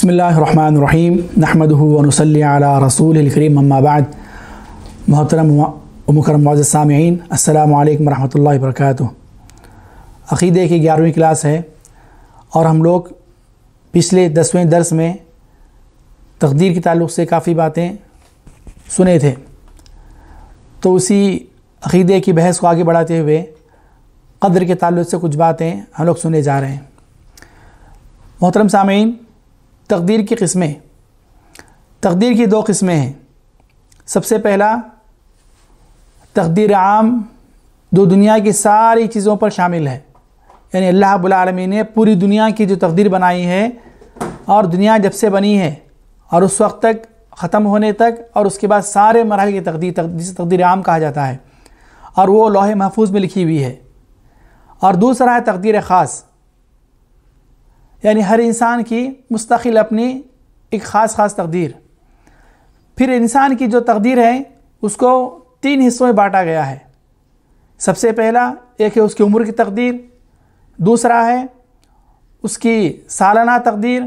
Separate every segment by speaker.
Speaker 1: بسم اللہ الرحمن الرحیم نحمد ونصلی علی رسول الکریم اما بعد محترم و مکرم معزز سامعین السلام علیکم ورحمۃ اللہ وبرکاتہ عقیدے کی گیارہویں کلاس ہے اور ہم لوگ پچھلے دسویں درس میں تقدیر کے تعلق سے کافی باتیں سنے تھے۔ تو اسی عقیدے کی بحث کو آگے بڑھاتے ہوئے قدر کے تعلق سے کچھ باتیں ہم لوگ سنے جا رہے ہیں۔ محترم سامعین تقدیر کی قسمیں تقدیر کی دو قسمیں ہیں۔ سب سے پہلا، تقدیر عام دو دنیا کی ساری چیزوں پر شامل ہے۔ یعنی اللہ رب العالمین نے پوری دنیا کی جو تقدیر بنائی ہے اور دنیا جب سے بنی ہے اور اس وقت تک ختم ہونے تک اور اس کے بعد سارے مراحل کی تقدیر جسے تقدیر عام کہا جاتا ہے۔ اور وہ لوح محفوظ میں لکھی ہوئی ہے۔ اور دوسرا ہے تقدیر خاص۔ یعنی ہر انسان کی مستقل اپنی ایک خاص خاص تقدیر۔ پھر انسان کی جو تقدیر ہے، اس کو تین حصوں میں بانٹا گیا ہے۔ سب سے پہلا، ایک ہے اس کی عمر کی تقدیر، دوسرا ہے اس کی سالانہ تقدیر،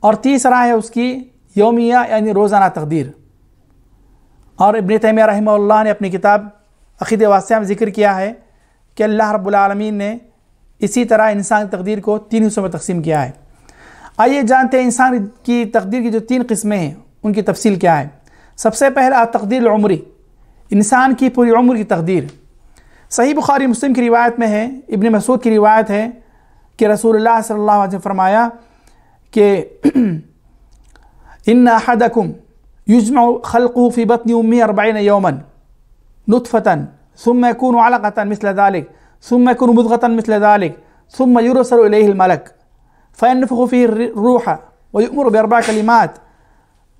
Speaker 1: اور تیسرا ہے اس کی یومیہ یعنی روزانہ تقدیر۔ اور ابن تیمیہ رحمہ اللہ نے اپنی کتاب عقید واسعہ میں ذکر کیا ہے کہ اللہ رب العالمین نے اسی طرح انسان کی تقدیر کو تین حصوں میں تقسیم کیا ہے۔ آئیے جانتے ہیں انسان کی تقدیر کی جو تین قسمیں ہیں، ان کی تفصیل کیا ہے۔ سب سے پہلا، تقدیر العمری۔ انسان کی پوری عمر کی تقدیر۔ صحیح بخاری مسلم کی روایت میں ہے، ابن مسعود کی روایت ہے کہ رسول اللہ صلی اللہ علیہ وسلم فرمایا کہ ان احدکم یجمع خلقه فی بطن امی اربعین یوما نطفتا ثم يكون علقة مثل ذلك ثم يكون مضغة مثل ذلك. ثم يرسل إليه الملك. فينفخ فيه الروح ويؤمر بأربع كلمات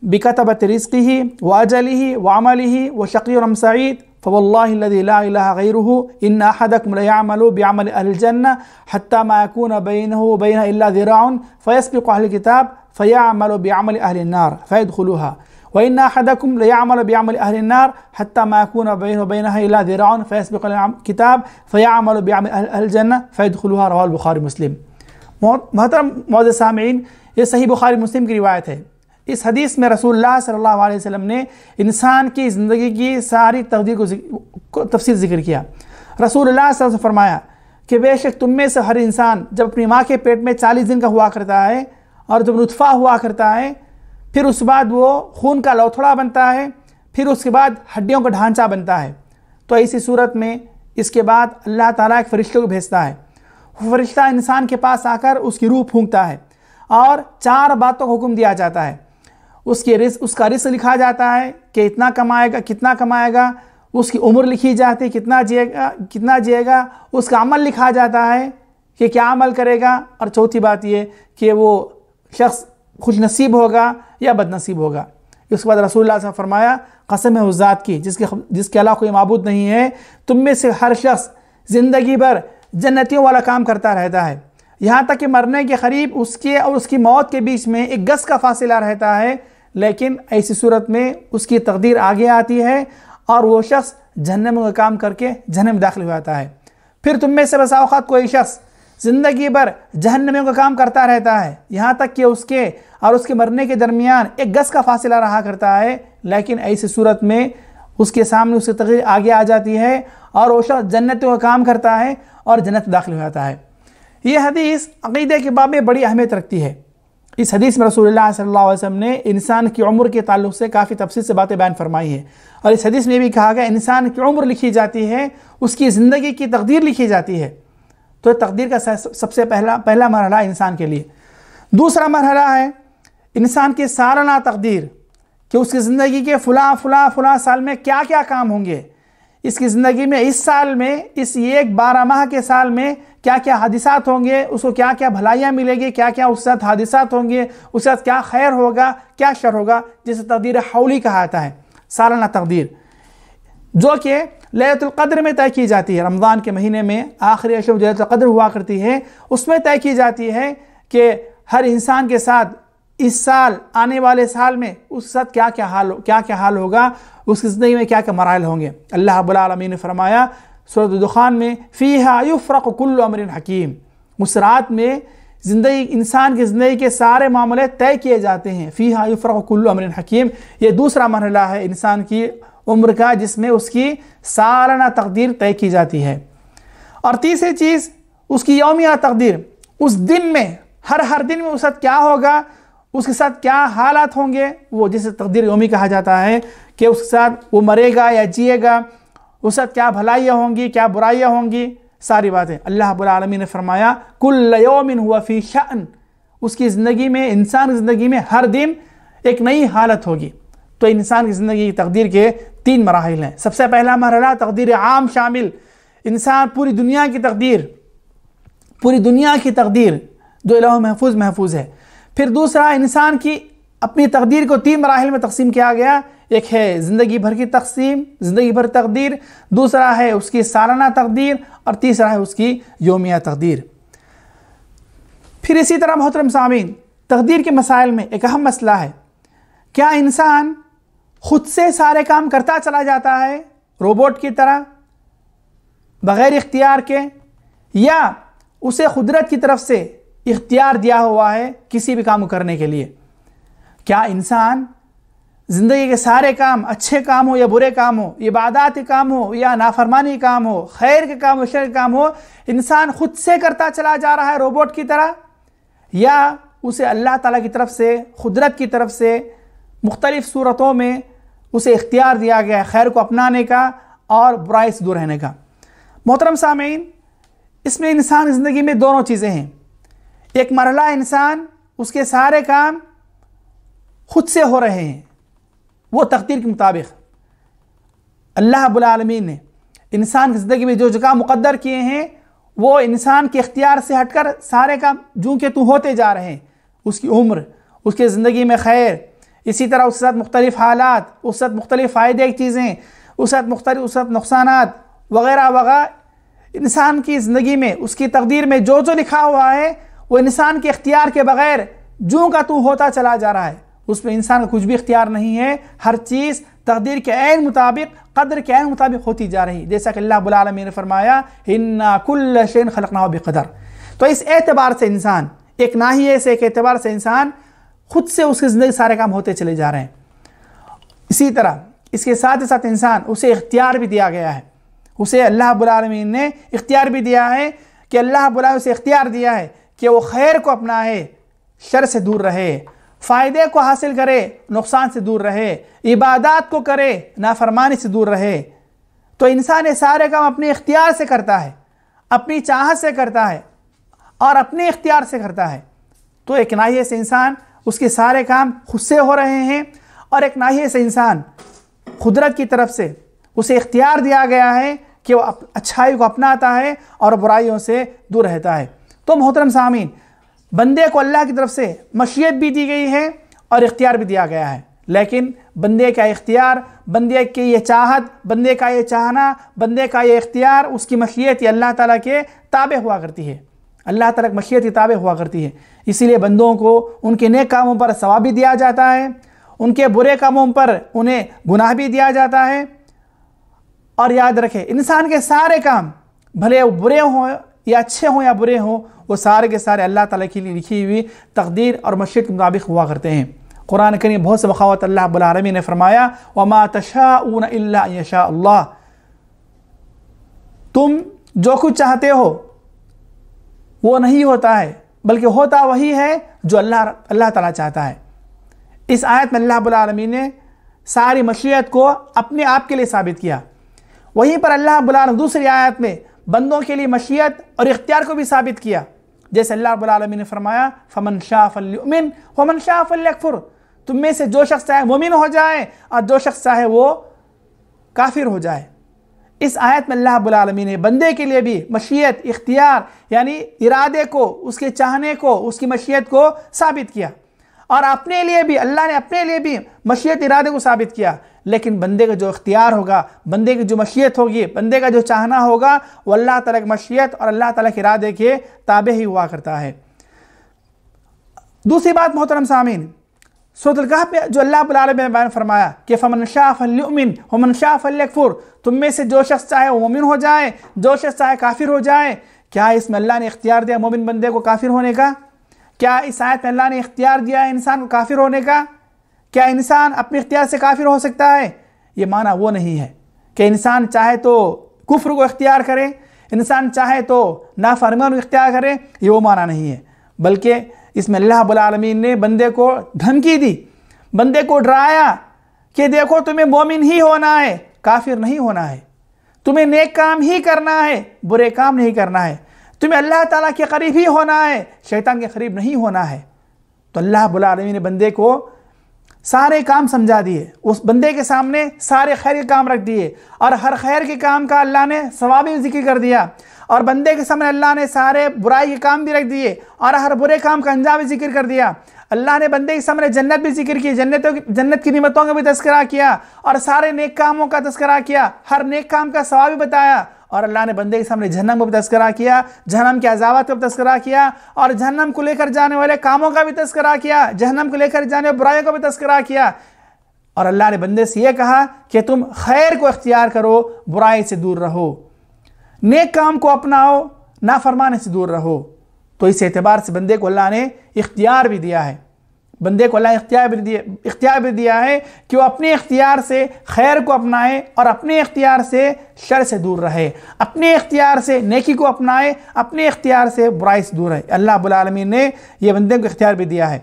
Speaker 1: بكتبة رزقه وأجله وعمله وشقي أم سعيد. فوالله الذي لا إله غيره إن أحدكم ليعمل بعمل أهل الجنة حتى ما يكون بينه وبينها إلا ذراع. فيسبق أهل الكتاب فيعمل بعمل أهل النار فيدخلوها. وإن أحدكم ليعمل بعمل أهل النار حتى ما يكون بينه وبينها إلا ذراع فيسبق الكتاب فيعمل بعمل أهل الجنة فيدخلوها رواه البخاري مسلم محترم معزز سامعین، یہ صحیح بخاری مسلم کی روایت ہے۔ اس حدیث میں رسول اللہ صلی اللہ علیہ وسلم نے انسان کی زندگی کی ساری تقدیر کو تفصیل ذکر کیا۔ رسول اللہ صلی اللہ علیہ وسلم فرمایا کہ بے شک تم میں سے ہر انسان جب اپنی ماں کے پیٹ میں چالیس دن کا ہوا کرتا ہے اور جب نطفہ ہوا کرتا ہے پھر اس کے بعد وہ خون کا لوتھڑا بنتا ہے، پھر اس کے بعد ہڈیوں کا ڈھانچہ بنتا ہے۔ تو ایسی صورت میں اس کے بعد اللہ تعالیٰ ایک فرشتے کو بھیجتا ہے۔ وہ فرشتہ انسان کے پاس آ کر اس کی روح پھونکتا ہے اور چار باتوں کو حکم دیا جاتا ہے۔ اس کی رس اس کا رزق لکھا جاتا ہے کہ اتنا کمائے گا، کتنا کمائے گا۔ اس کی عمر لکھی جاتی ہے، کتنا جیے گا، کتنا جیے گا۔ اس کا عمل لکھا جاتا ہے کہ کیا عمل کرے گا۔ اور چوتھی بات یہ کہ وہ شخص خوش نصیب ہوگا یا بد نصیب ہوگا۔ اس کے بعد رسول اللہ صلی اللہ علیہ وسلم فرمایا، قسم ہے اس ذات کی، جس کے جس کے علاقہ کوئی معبود نہیں ہے، تم میں سے ہر شخص زندگی بھر جنتیوں والا کام کرتا رہتا ہے۔ یہاں تک کہ مرنے کے قریب اس کے اور اس کی موت کے بیچ میں ایک گز کا فاصلہ رہتا ہے، لیکن ایسی صورت میں اس کی تقدیر آگے آتی ہے اور وہ شخص جہنم کا کام کر کے جہنم داخل ہو جاتا ہے۔ پھر تم میں سے بسا اوقات کوئی شخص زندگی بھر جہنمیوں کا کام کرتا رہتا ہے۔ یہاں تک کہ اس کے اور اس کے مرنے کے درمیان ایک گز کا فاصلہ رہا کرتا ہے، لیکن ایسی صورت میں اس کے سامنے اس کی تقریر آگے آ جاتی ہے اور وہ شخص جنتوں کا کام کرتا ہے اور جنت داخل ہو جاتا ہے۔ یہ حدیث عقیدے کے باب میں بڑی اہمیت رکھتی ہے۔ اس حدیث میں رسول اللہ صلی اللہ علیہ وسلم نے انسان کی عمر کے تعلق سے کافی تفصیل سے باتیں بیان فرمائی ہیں۔ اور اس حدیث میں بھی کہا گیا، انسان کی عمر لکھی جاتی ہے، اس کی زندگی کی تقدیر لکھی جاتی ہے۔ تو تقدیر کا سب سے پہلا پہلا مرحلہ انسان کے لیے۔ دوسرا مرحلہ ہے انسان کی سالانہ تقدیر کہ اس کی زندگی کے فلاں فلاں فلاں سال میں کیا کیا کام ہوں گے؟ اس کی زندگی میں اس سال میں، اس ایک بارہ ماہ کے سال میں کیا کیا حادثات ہوں گے؟ اس کو کیا کیا بھلائیاں ملے گی؟ کیا کیا اس ساتھ حادثات ہوں گے؟ اس ساتھ کیا خیر ہوگا؟ کیا شر ہوگا؟ جسے تقدیر حولی کہا جاتا ہے سالانہ تقدیر۔ جو کہ لیت القدر میں طے کی جاتی ہے، رمضان کے مہینے میں آخری اشب لیت القدر ہوا کرتی ہے، اس میں طے کی جاتی ہے کہ ہر انسان کے ساتھ اس سال، آنے والے سال میں اس ساتھ کیا کیا حال، کیا کیا حال ہوگا؟ اس کی زندگی میں کیا کیا مراحل ہوں گے؟ اللہ رب العالمین نے فرمایا سورت دخان میں، فیہا یفرق کل امر حکیم۔ اس رات میں زندگی، انسان کی زندگی کے سارے معاملے طے کیے جاتے ہیں۔ فی یفرق کلو امر حکیم۔ یہ دوسرا مرحلہ ہے انسان کی عمر کا، جس میں اس کی سالانہ تقدیر طے کی جاتی ہے۔ اور تیسری چیز، اس کی یومیہ تقدیر۔ اس دن میں، ہر ہر دن میں اس وقت کیا ہوگا؟ اس کے ساتھ کیا حالات ہوں گے؟ وہ جسے تقدیر یومی کہا جاتا ہے کہ اس کے ساتھ وہ مرے گا یا جیے گا، اس وقت کیا بھلائیاں ہوں گی، کیا برائیاں ہوں گی؟ ساری باتیں۔ اللہ رب العالمین نے فرمایا، کل یوم ہوا فی شأن۔ اس کی زندگی میں، انسان کی زندگی میں ہر دن ایک نئی حالت ہوگی۔ تو انسان کی زندگی کی تقدیر کے تین مراحل ہیں۔ سب سے پہلا مرحلہ، تقدیر عام شامل۔ انسان پوری دنیا کی تقدیر، پوری دنیا کی تقدیر جو الہ محفوظ محفوظ ہے۔ پھر دوسرا انسان کی اپنی تقدیر کو تین مراحل میں تقسیم کیا گیا۔ ایک ہے زندگی بھر کی تقسیم، زندگی بھر تقدیر، دوسرا ہے اس کی سالانہ تقدیر اور تیسرا ہے اس کی یومیہ تقدیر۔ پھر اسی طرح محترم سامین تقدیر کے مسائل میں ایک اہم مسئلہ ہے۔ کیا انسان خود سے سارے کام کرتا چلا جاتا ہے روبوٹ کی طرح، بغیر اختیار کے، یا اسے قدرت کی طرف سے اختیار دیا ہوا ہے کسی بھی کام کرنے کے لیے۔ کیا انسان زندگی کے سارے کام اچھے کام ہو یا برے کام ہو، عبادات کے کام ہو یا نافرمانی کام ہو، خیر کے کام ہو، شر کے کام ہو، انسان خود سے کرتا چلا جا رہا ہے روبوٹ کی طرح یا اسے اللہ تعالیٰ کی طرف سے، قدرت کی طرف سے مختلف صورتوں میں اسے اختیار دیا گیا ہے خیر کو اپنانے کا اور برائی سے دور رہنے کا۔ محترم سامعین، اس میں انسان زندگی میں دونوں چیزیں ہیں۔ ایک مرحلہ انسان اس کے سارے کام خود سے ہو رہے ہیں۔ وہ تقدیر کے مطابق۔ اللہ اب العالمین نے انسان کی زندگی میں جو جگہ مقدر کیے ہیں، وہ انسان کے اختیار سے ہٹ کر سارے کام جو کہ تو ہوتے جا رہے ہیں۔ اس کی عمر، اس کے زندگی میں خیر، اسی طرح اس ساتھ مختلف حالات، اس ساتھ مختلف فائدے کی چیزیں، اس ساتھ مختلف، اس ساتھ نقصانات وغیرہ وغیرہ۔ انسان کی زندگی میں اس کی تقدیر میں جو جو لکھا ہوا ہے وہ انسان کے اختیار کے بغیر جو کا تو ہوتا چلا جا رہا ہے۔ اس میں انسان کا کچھ بھی اختیار نہیں ہے۔ ہر چیز تقدیر کے عین مطابق، قدر کے عین مطابق ہوتی جا رہی۔ جیسا کہ اللہ العالمین نے فرمایا، انا کل شین خلقنا بقدر. تو اس اعتبار سے انسان، ایک ناحیے سے ایک اعتبار سے انسان خود سے اس کی زندگی سارے کام ہوتے چلے جا رہے ہیں۔ اسی طرح اس کے ساتھ ساتھ انسان، اسے اختیار بھی دیا گیا ہے۔ اسے اللہ العالمین نے اختیار بھی دیا ہے کہ اللہ العالمین اسے اختیار دیا ہے۔ کہ وہ خیر کو اپنا ہے شر سے دور رہے، فائدے کو حاصل کرے، نقصان سے دور رہے، عبادات کو کرے، نافرمانی سے دور رہے۔ تو انسان یہ سارے کام اپنے اختیار سے کرتا ہے، اپنی چاہت سے کرتا ہے اور اپنے اختیار سے کرتا ہے۔ تو ایک ناحیے سے انسان اس کے سارے کام خود سے ہو رہے ہیں اور ایک ناحیے سے انسان قدرت کی طرف سے اسے اختیار دیا گیا ہے کہ وہ اچھائی کو اپناتا ہے اور برائیوں سے دور رہتا ہے۔ تو محترم سامین بندے کو اللہ کی طرف سے مشیت بھی دی گئی ہے اور اختیار بھی دیا گیا ہے۔ لیکن بندے کا اختیار، بندے کی یہ چاہت، بندے کا یہ چاہنا، بندے کا یہ اختیار، اس کی مشیت یہ اللہ تعالیٰ کے تابع ہوا کرتی ہے۔ اللہ تعالیٰ کی مشیت یہ تابع ہوا کرتی ہے۔ اسی لیے بندوں کو ان کے نیک کاموں پر ثواب بھی دیا جاتا ہے، ان کے برے کاموں پر انہیں گناہ بھی دیا جاتا ہے۔ اور یاد رکھے انسان کے سارے کام، بھلے برے ہوں یا اچھے ہوں یا برے ہوں، وہ سارے کے سارے اللہ تعالیٰ کے لیے لکھی ہوئی تقدیر اور مشیت کے مطابق ہوا کرتے ہیں۔ قرآن کریم بہت سے مخاوت اللہ رب العالمین نے فرمایا، وما تشاؤون الا یشاء اللہ تم جو کچھ چاہتے ہو، وہ نہیں ہوتا ہے، بلکہ ہوتا وہی ہے جو اللہ اللہ تعالیٰ چاہتا ہے۔ اس آیت میں اللہ رب العالمین نے ساری مشیت کو اپنے آپ کے لیے ثابت کیا۔ وہیں پر اللہ رب العالمین دوسری آیت میں بندوں کے لیے مشیت اور اختیار کو بھی ثابت کیا۔ جیسے اللہ رب العالمین نے فرمایا، فمن شاہ فلیؤمن ومن شاہ فلیکفر تم میں سے جو شخص چاہے مومن ہو جائے اور جو شخص چاہے وہ کافر ہو جائے۔ اس آیت میں اللہ رب العالمین نے بندے کے لیے بھی مشیت، اختیار یعنی ارادے کو، اس کے چاہنے کو، اس کی مشیت کو ثابت کیا۔ اور اپنے لیے بھی، اللہ نے اپنے لیے بھی مشیت ارادے کو ثابت کیا۔ لیکن بندے کا جو اختیار ہوگا، بندے کی جو مشیت ہوگی، بندے کا جو چاہنا ہوگا، وہ اللہ تعالیٰ کی مشیت اور اللہ تعالیٰ کے ارادے کے تابع ہی ہوا کرتا ہے۔ دوسری بات، محترم سامین سورت القح پہ جو اللہ العالمین نے بیان فرمایا کہ فمن شاہ فلیؤمن ومن شاہ فلیکفر تم میں سے جو شخص چاہے وہ مومن ہو جائے، جو شخص چاہے کافر ہو جائے۔ کیا اس میں اللہ نے اختیار دیا مومن بندے کو کافر ہونے کا؟ کیا اس آیت میں اللہ نے اختیار دیا ہے انسان کو کافر ہونے کا؟ کیا انسان اپنے اختیار سے کافر ہو سکتا ہے؟ یہ معنی وہ نہیں ہے کہ انسان چاہے تو کفر کو اختیار کرے، انسان چاہے تو نافرمان کو اختیار کرے، یہ وہ معنی نہیں ہے۔ بلکہ اس میں اللہ العالمین نے بندے کو دھمکی دی، بندے کو ڈرایا کہ دیکھو تمہیں مومن ہی ہونا ہے، کافر نہیں ہونا ہے۔ تمہیں نیک کام ہی کرنا ہے، برے کام نہیں کرنا ہے۔ تمہیں اللہ تعالیٰ کے قریب ہی ہونا ہے، شیطان کے قریب نہیں ہونا ہے۔ تو اللہ العالمین نے بندے کو سارے کام سمجھا دیے۔ اس بندے کے سامنے سارے خیر کے کام رکھ دیے۔ اور ہر خیر کے کام کا اللہ نے ثوابی ذکر کر دیا۔ اور بندے کے سامنے اللہ نے سارے برائی کے کام بھی رکھ دیے۔ اور ہر برے کام کا انجام بھی ذکر کر دیا۔ اللہ نے بندے کے سامنے جنت بھی ذکر کی، جنتوں کی، جنت کی نعمتوں کا بھی تذکرہ کیا۔ اور سارے نیک کاموں کا تذکرہ کیا۔ ہر نیک کام کا ثواب بھی بتایا۔ اور اللہ نے بندے کے سامنے جہنم کو بھی تذکرہ کیا، جہنم کے عذابات کا بھی تذکرہ کیا، اور جہنم کو لے کر جانے والے کاموں کا بھی تذکرہ کیا، جہنم کو لے کر جانے والے برائیوں کا بھی تذکرہ کیا۔ اور اللہ نے بندے سے یہ کہا کہ تم خیر کو اختیار کرو، برائی سے دور رہو۔ نیک کام کو اپناؤ نافرمانے سے دور رہو۔ تو اس اعتبار سے بندے کو اللہ نے اختیار بھی دیا ہے۔ بندے کو اللہ اختیار بھی دیا اختیار بھی دیا ہے کہ وہ اپنے اختیار سے خیر کو اپنائے اور اپنے اختیار سے شر سے دور رہے۔ اپنے اختیار سے نیکی کو اپنائے، اپنے اختیار سے برائی سے دور رہے۔ اللہ اب العالمین نے یہ بندے کو اختیار بھی دیا ہے۔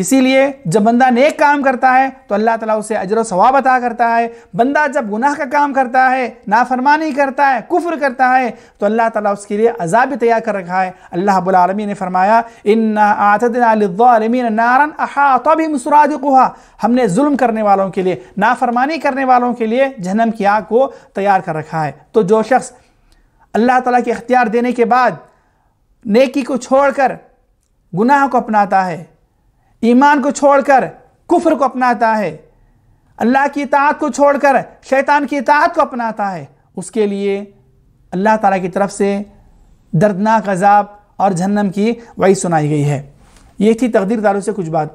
Speaker 1: اسی لیے جب بندہ نیک کام کرتا ہے تو اللہ تعالیٰ اسے اجر و ثواب عطا کرتا ہے۔ بندہ جب گناہ کا کام کرتا ہے، نافرمانی کرتا ہے، کفر کرتا ہے، تو اللہ تعالیٰ اس کے لیے عذاب بھی تیار کر رکھا ہے۔ اللہ اب العالمین نے فرمایا ہم نے ظلم کرنے والوں کے لیے، نافرمانی کرنے والوں کے لیے جہنم کی آگ کو تیار کر رکھا ہے۔ تو جو شخص اللہ تعالیٰ کے اختیار دینے کے بعد نیکی کو چھوڑ کر گناہ کو اپناتا ہے ایمان کو چھوڑ کر کفر کو اپناتا ہے، اللہ کی اطاعت کو چھوڑ کر شیطان کی اطاعت کو اپناتا ہے، اس کے لیے اللہ تعالیٰ کی طرف سے دردناک عذاب اور جہنم کی وعی سنائی گئی ہے۔ یہ تھی تقدیر تعلق سے کچھ بات۔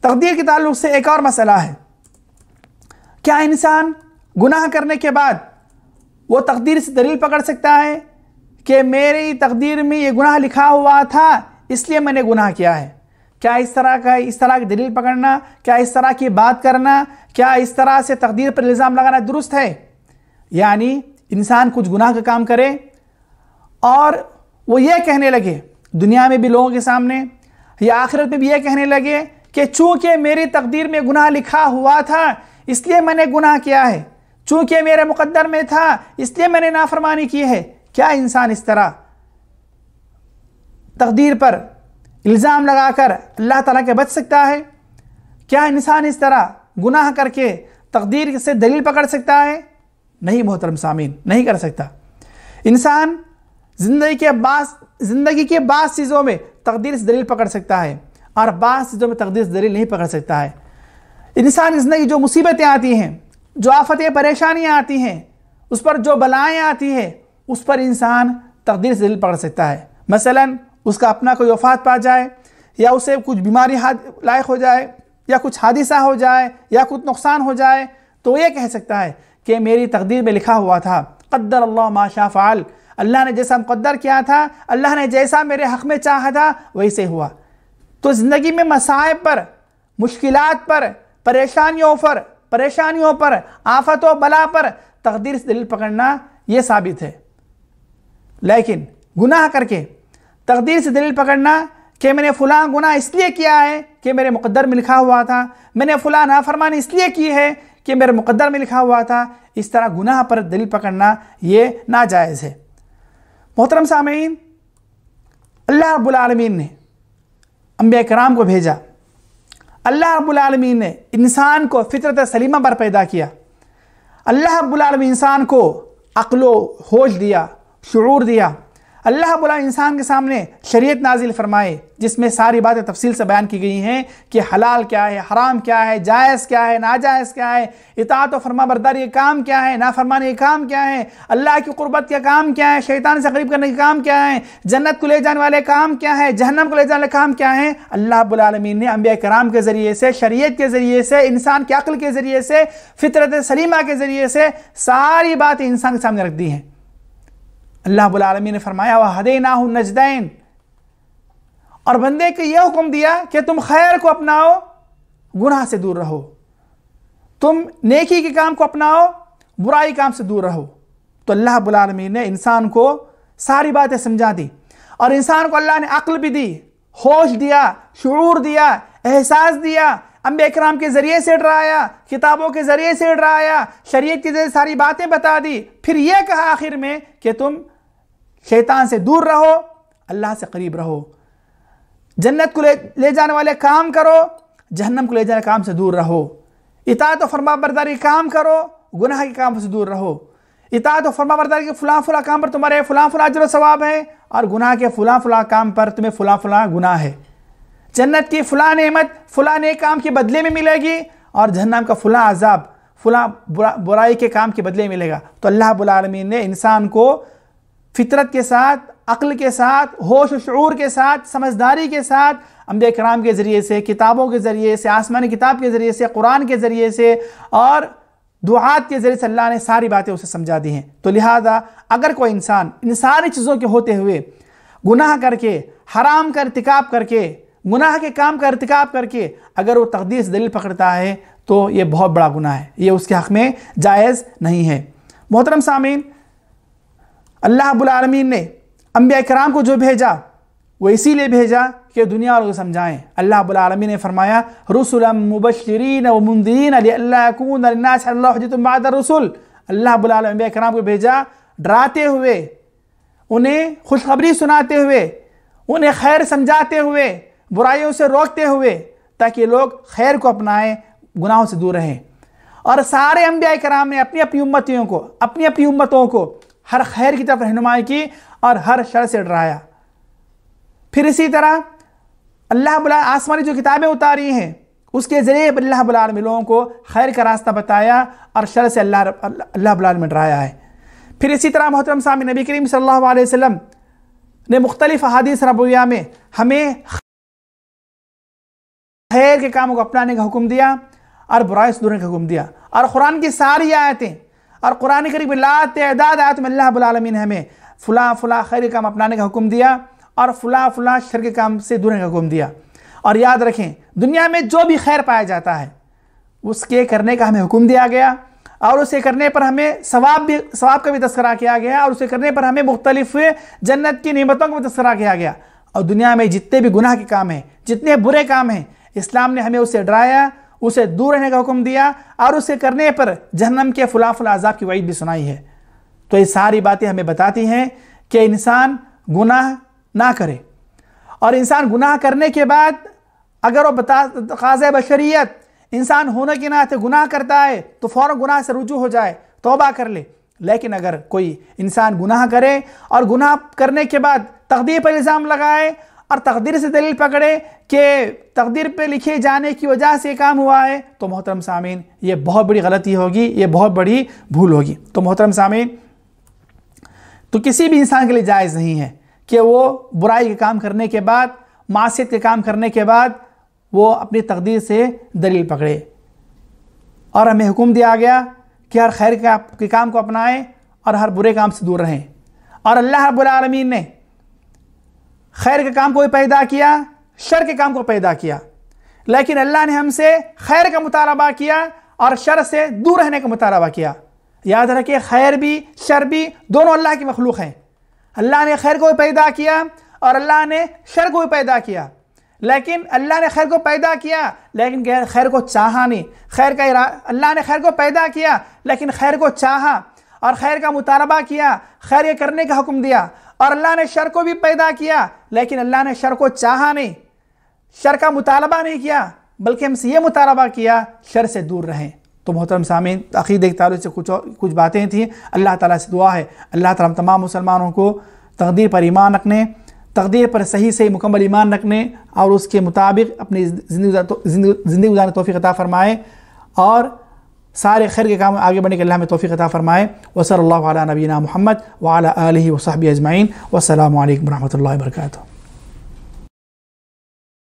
Speaker 1: تقدیر کے تعلق سے ایک اور مسئلہ ہے۔ کیا انسان گناہ کرنے کے بعد وہ تقدیر سے دلیل پکڑ سکتا ہے کہ میری تقدیر میں یہ گناہ لکھا ہوا تھا، اس لیے میں نے گناہ کیا ہے؟ کیا اس طرح کا اس طرح کی دلیل پکڑنا، کیا اس طرح کی بات کرنا، کیا اس طرح سے تقدیر پر الزام لگانا درست ہے؟ یعنی انسان کچھ گناہ کا کام کرے اور وہ یہ کہنے لگے، دنیا میں بھی لوگوں کے سامنے، یا آخرت میں بھی یہ کہنے لگے کہ چونکہ میری تقدیر میں گناہ لکھا ہوا تھا، اس لیے میں نے گناہ کیا ہے۔ چونکہ میرے مقدر میں تھا، اس لیے میں نے نافرمانی کی ہے۔ کیا انسان اس طرح تقدیر پر الزام لگا کر اللہ تعالیٰ کے بچ سکتا ہے؟ کیا انسان اس طرح گناہ کر کے تقدیر سے دلیل پکڑ سکتا ہے؟ نہیں محترم سامین نہیں کر سکتا۔ انسان زندگی کے بعض، زندگی کے بعض چیزوں میں تقدیر سے دلیل پکڑ سکتا ہے اور بعض چیزوں میں تقدیر سے دلیل نہیں پکڑ سکتا ہے۔ انسان زندگی جو مصیبتیں آتی ہیں، جو آفتیں پریشانیاں آتی ہیں، اس پر جو بلائیں آتی ہیں، اس پر انسان تقدیر سے دلیل پکڑ سکتا ہے۔ مثلاً اس کا اپنا کوئی وفات پا جائے، یا اسے کچھ بیماری لائق ہو جائے، یا کچھ حادثہ ہو جائے، یا کچھ نقصان ہو جائے، تو یہ کہہ سکتا ہے کہ میری تقدیر میں لکھا ہوا تھا، قدر اللہ ما شاء فعل، اللہ نے جیسا مقدر کیا تھا، اللہ نے جیسا میرے حق میں چاہا تھا، ویسے ہوا۔ تو زندگی میں مسائب پر، مشکلات پر، پریشانیوں پر پریشانیوں پر، آفت و بلا پر تقدیر سے دل پکڑنا یہ ثابت ہے۔ لیکن گناہ کر کے تقدیر سے دلیل پکڑنا کہ میں نے فلاں گناہ اس لیے کیا ہے کہ میرے مقدر میں لکھا ہوا تھا، میں نے فلاں نافرمانی اس لیے کی ہے کہ میرے مقدر میں لکھا ہوا تھا۔ اس طرح گناہ پر دلیل پکڑنا یہ ناجائز ہے۔ محترم سامعین، اللہ رب العالمین نے انبیاء کرام کو بھیجا۔ اللہ رب العالمین نے انسان کو فطرت سلیمہ پر پیدا کیا۔ اللہ رب العالمین انسان کو عقل و ہوش دیا، شعور دیا۔ اللہ بلا انسان کے سامنے شریعت نازل فرمائے جس میں ساری باتیں تفصیل سے بیان کی گئی ہیں کہ حلال کیا ہے حرام کیا ہے جائز کیا ہے ناجائز کیا ہے اطاعت و فرما برداری یہ کام کیا ہے نافرمانی یہ کام کیا ہے اللہ کی قربت کا کام کیا ہے شیطان سے قریب کرنے کا کام کیا ہے جنت کو لے جانے والے کام کیا ہے جہنم کو لے جانے والے کام کیا ہے اللہ اب العالمین نے انبیاء کرام کے ذریعے سے شریعت کے ذریعے سے انسان کے عقل کے ذریعے سے فطرت سلیمہ کے ذریعے سے ساری باتیں انسان کے سامنے رکھ دی ہیں اللہ العالمین نے فرمایا وہ نجدین اور بندے کو یہ حکم دیا کہ تم خیر کو اپناؤ، گناہ سے دور رہو۔ تم نیکی کے کام کو اپناؤ، برائی کام سے دور رہو۔ تو اللہ رب العالمین نے انسان کو ساری باتیں سمجھا دی۔ اور انسان کو اللہ نے عقل بھی دی، ہوش دیا، شعور دیا، احساس دیا۔ انبیاء اکرام کے ذریعے سے ڈرایا، کتابوں کے ذریعے سے ڈرایا، شریعت کی ذریعے ساری باتیں بتا دی۔ پھر یہ کہا آخر میں کہ تم شیطان سے دور رہو، اللہ سے قریب رہو۔ جنت کو لے جانے والے کام کرو، جہنم کو لے جانے کام سے دور رہو۔ اطاعت و فرما برداری کام کرو، گناہ کے کام سے دور رہو۔ اطاعت و فرما برداری کے فلاں فلاں کام پر تمہارے فلاں فلاں عجر و ثواب ہے اور گناہ کے فلاں فلاں کام پر تمہیں فلاں فلاں گناہ ہے۔ جنت کی فلاں نعمت، فلاں نیک کام کے بدلے میں ملے گی اور جہنم کا فلاں عذاب، فلاں برائی کے کام کے بدلے میں ملے گا۔ تو اللہ العالمین نے انسان کو فطرت کے ساتھ، عقل کے ساتھ، ہوش و شعور کے ساتھ، سمجھداری کے ساتھ انبیاء کرام کے ذریعے سے، کتابوں کے ذریعے سے، آسمانی کتاب کے ذریعے سے، قرآن کے ذریعے سے اور دعات کے ذریعے سے اللہ نے ساری باتیں اسے سمجھا دی ہیں۔ تو لہذا اگر کوئی انسان ان ساری چیزوں کے ہوتے ہوئے گناہ کر کے، حرام کا ارتکاب کر کے، گناہ کے کام کا ارتکاب کر کے اگر وہ تقدیر سے دلیل پکڑتا ہے تو یہ بہت بڑا گناہ ہے۔ یہ اس کے حق میں جائز نہیں ہے۔ محترم سامعین اللہ اب العالمین نے انبیاء کرام کو جو بھیجا، وہ اسی لیے بھیجا کہ دنیا والوں کو سمجھائیں۔ اللہ اب العالمین نے فرمایا، رسلا مبشرین و مندرین علی اللہ کون للناس اللہ حجت بعد الرسل۔ اللہ اب العالمین انبیاء کرام کو بھیجا ڈراتے ہوئے، انہیں خوشخبری سناتے ہوئے، انہیں خیر سمجھاتے ہوئے، برائیوں سے روکتے ہوئے، تاکہ لوگ خیر کو اپنائیں، گناہوں سے دور رہیں۔ اور سارے انبیاء کرام نے اپنی اپنی امتیوں کو، اپنی اپنی امتوں کو ہر خیر کی طرف رہنمائی کی اور ہر شر سے ڈرایا۔ پھر اسی طرح اللہ بلا آسمانی جو کتابیں اتاری ہیں، اس کے ذریعے اللہ العالمین لوگوں کو خیر کا راستہ بتایا اور شر سے اللہ اللہ العالمین ڈرایا ہے۔ پھر اسی طرح محترم سامع نبی کریم صلی اللہ علیہ وسلم نے مختلف حادث ربویہ میں ہمیں خیر کے کاموں کو اپنانے کا حکم دیا اور برائی سے دورنے کا حکم دیا۔ اور قرآن کی ساری آیتیں اور قرآن قریب لا تعداد آیت میں اللہ العالمین نے ہمیں۔ فلاں فلاں خیر کام اپنانے کا حکم دیا اور فلاں فلاں شر کے کام سے دورنے کا حکم دیا۔ اور یاد رکھیں، دنیا میں جو بھی خیر پایا جاتا ہے، اس کے کرنے کا ہمیں حکم دیا گیا اور اسے کرنے پر ہمیں ثواب بھی، ثواب کا بھی تذکرہ کیا گیا اور اسے کرنے پر ہمیں مختلف جنت کی نعمتوں کا بھی تذکرہ کیا گیا۔ اور دنیا میں جتنے بھی گناہ کے کام ہیں، جتنے برے کام ہیں، اسلام نے ہمیں اسے ڈرایا اسے دور رہنے کا حکم دیا اور اسے کرنے پر جہنم کے فلاں فلاں عذاب کی وعید بھی سنائی ہے۔ تو یہ ساری باتیں ہمیں بتاتی ہیں کہ انسان گناہ نہ کرے۔ اور انسان گناہ کرنے کے بعد اگر وہ بتا تقاضۂ بشریت انسان ہونے کے ناطے گناہ کرتا ہے تو فوراً گناہ سے رجوع ہو جائے، توبہ کر لے۔ لیکن اگر کوئی انسان گناہ کرے اور گناہ کرنے کے بعد تقدیر پر الزام لگائے اور تقدیر سے دلیل پکڑے کہ تقدیر پہ لکھے جانے کی وجہ سے کام ہوا ہے، تو محترم سامین یہ بہت بڑی غلطی ہوگی، یہ بہت بڑی بھول ہوگی۔ تو محترم سامین تو کسی بھی انسان کے لیے جائز نہیں ہے کہ وہ برائی کے کام کرنے کے بعد معاشیت کے کام کرنے کے بعد وہ اپنی تقدیر سے دلیل پکڑے۔ اور ہمیں حکم دیا گیا کہ ہر خیر کے کام کو اپنائیں اور ہر برے کام سے دور رہیں۔ اور اللہ رب العالمین نے خیر کے کام کو بھی پیدا کیا، شر کے کام کو پیدا کیا۔ لیکن اللہ نے ہم سے خیر کا مطالبہ کیا اور شر سے دور رہنے کا مطالبہ کیا۔ یاد رکھے خیر بھی، شر بھی دونوں اللہ کی مخلوق ہیں۔ اللہ نے خیر کو بھی پیدا کیا اور اللہ نے شر کو بھی پیدا کیا۔ لیکن اللہ نے خیر کو پیدا کیا، لیکن خیر کو چاہا نہیں۔ خیر کا اللہ نے خیر کو پیدا کیا، لیکن خیر کو چاہا اور خیر کا مطالبہ کیا، خیر یہ کرنے کا حکم دیا۔ اور اللہ نے شر کو بھی پیدا کیا، لیکن اللہ نے شر کو چاہا نہیں۔ شر کا مطالبہ نہیں کیا، بلکہ ہم سے یہ مطالبہ کیا، شر سے دور رہیں۔ تو محترم سامعین عقید ایک تعلق سے کچھ کچھ باتیں تھیں۔ اللہ تعالیٰ سے دعا ہے۔ اللہ تعالیٰ تمام مسلمانوں کو تقدیر پر ایمان رکھنے، تقدیر پر صحیح صحیح مکمل ایمان رکھنے اور اس کے مطابق اپنی زندگی گزارنے توفیق عطا فرمائے۔ اور سارے خیر کے کام آگے بڑھنے کے اللہ میں توفیق عطا فرمائے۔ وصلی اللہ علیہ نبینا محمد وعلی آلہ وصحبہ اجمعین۔ والسلام علیکم ورحمۃ اللہ وبرکاتہ۔